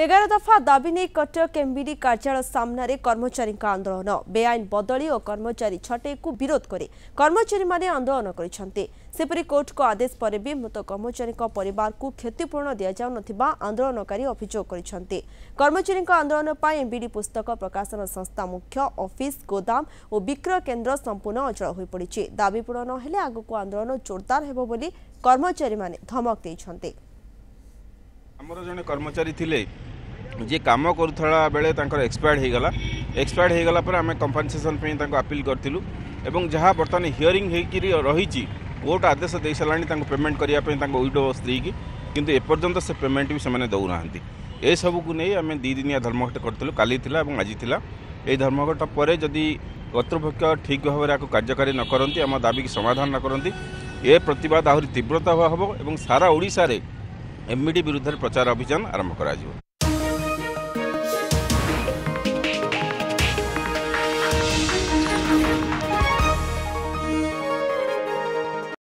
ଏଗାର ଦଫା ଦାବି ନେଇ କଟକ ଏମ୍ବିଡି କାର୍ଯ୍ୟାଳୟ ସାମ୍ନାରେ କର୍ମଚାରୀଙ୍କ ଆନ୍ଦୋଳନ। ବେଆଇନ ବଦଳି ଓ କର୍ମଚାରୀ ଛଟେଇକୁ ବିରୋଧ କରି କର୍ମଚାରୀମାନେ ଆନ୍ଦୋଳନ କରିଛନ୍ତି। ସେପରି କୋର୍ଟଙ୍କ ଆଦେଶ ପରେ ବି ମୃତ କର୍ମଚାରୀଙ୍କ ପରିବାରକୁ କ୍ଷତିପୂରଣ ଦିଆଯାଉନଥିବା ଆନ୍ଦୋଳନକାରୀ ଅଭିଯୋଗ କରିଛନ୍ତି। କର୍ମଚାରୀଙ୍କ ଆନ୍ଦୋଳନ ପାଇଁ ଏମ୍ବିଡି ପୁସ୍ତକ ପ୍ରକାଶନ ସଂସ୍ଥା ମୁଖ୍ୟ ଅଫିସ ଗୋଦାମ ଓ ବିକ୍ରୟ କେନ୍ଦ୍ର ସମ୍ପୂର୍ଣ୍ଣ ଅଚଳ ହୋଇପଡ଼ିଛି। ଦାବି ପୂରଣ ହେଲେ ଆଗକୁ ଆନ୍ଦୋଳନ ଜୋରଦାର ହେବ ବୋଲି କର୍ମଚାରୀମାନେ ଧମକ ଦେଇଛନ୍ତି। ଆମର ଜଣେ କର୍ମଚାରୀ ଥିଲେ ଯିଏ କାମ କରୁଥିଲା ବେଳେ ତାଙ୍କର ଏକ୍ସପାୟାର୍ଡ ହେଇଗଲା। ଏକ୍ସପାୟାର୍ଡ ହେଇଗଲା ପରେ ଆମେ କମ୍ପନସେସନ୍ ପାଇଁ ତାଙ୍କୁ ଆପିଲ୍ କରିଥିଲୁ ଏବଂ ଯାହା ବର୍ତ୍ତମାନ ହିୟରିଂ ହେଇକିରି ରହିଛି କୋର୍ଟ ଆଦେଶ ଦେଇସାରିଲାଣି ତାଙ୍କୁ ପେମେଣ୍ଟ କରିବା ପାଇଁ ତାଙ୍କ ୱିଡୋ ସ୍ତ୍ରୀକି କିନ୍ତୁ ଏପର୍ଯ୍ୟନ୍ତ ସେ ପେମେଣ୍ଟ ବି ସେମାନେ ଦେଉନାହାନ୍ତି। ଏସବୁକୁ ନେଇ ଆମେ ଦୁଇ ଦିନିଆ ଧର୍ମଘଟ କରିଥିଲୁ କାଲି ଥିଲା ଏବଂ ଆଜି ଥିଲା। ଏହି ଧର୍ମଘଟ ପରେ ଯଦି କର୍ତ୍ତୃପକ୍ଷ ଠିକ୍ ଭାବରେ ଆକୁ କାର୍ଯ୍ୟକାରୀ ନ କରନ୍ତି ଆମ ଦାବିକି ସମାଧାନ ନ କରନ୍ତି ଏ ପ୍ରତିବାଦ ଆହୁରି ତୀବ୍ରତା ହେବ ଏବଂ ସାରା ଓଡ଼ିଶାରେ ଏମ୍ଇଡି ବିରୁଦ୍ଧରେ ପ୍ରଚାର ଅଭିଯାନ ଆରମ୍ଭ କରାଯିବ।